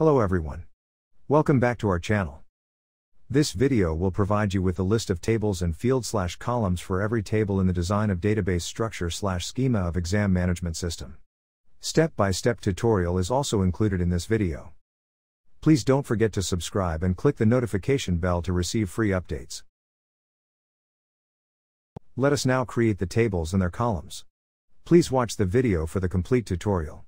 Hello everyone. Welcome back to our channel. This video will provide you with a list of tables and field slash columns for every table in the design of database structure slash schema of exam management system. Step-by-step tutorial is also included in this video. Please don't forget to subscribe and click the notification bell to receive free updates. Let us now create the tables and their columns. Please watch the video for the complete tutorial.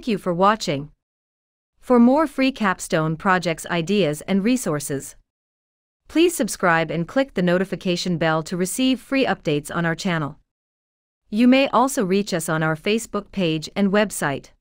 Thank you for watching. For more free capstone projects ideas and resources, please subscribe and click the notification bell to receive free updates on our channel. You may also reach us on our Facebook page and website.